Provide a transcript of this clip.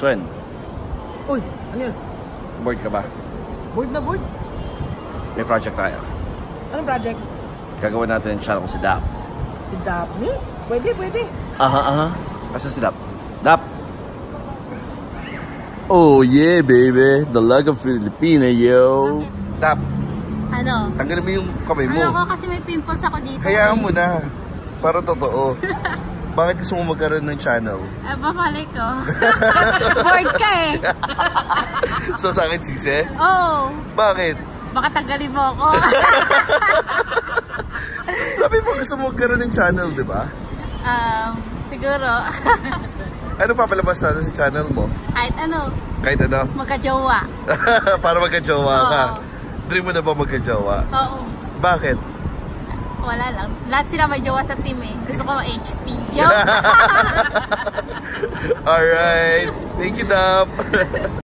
Swen, Uy, ano yun? bored ka ba? Board na board? May project tayo. Anong project? Gagawin natin yung channel ko si Dap. Si Daphne? Pwede, pwede. Aha, aha. Asa si Dap? Dap! Oh yeah, baby. The luck of Filipina, yo. Dap, Ano? tanggalin mo yung kamay mo. Ano ko kasi may pimples ako dito. Hayaan mo na. Para totoo. Bakit gusto mo magkaroon ng channel? Eh, babalik ko. Bored ka eh. So sa akin, sise? Oo. Oh, Bakit? baka tanggalin mo ako. Sabi mo gusto mo magkaroon ng channel, di ba? um, siguro, Ano papalabas natin sa channel mo? kahit ano, Kahit ano? magka-jowa. Para magka-jowa ka. Oo. Dream mo na ba magka-jowa? Oo. Bakit? Wala lang. Lahat sila may jowa sa team eh. Gusto ko HP. Joke. Alright. Thank you, Dap.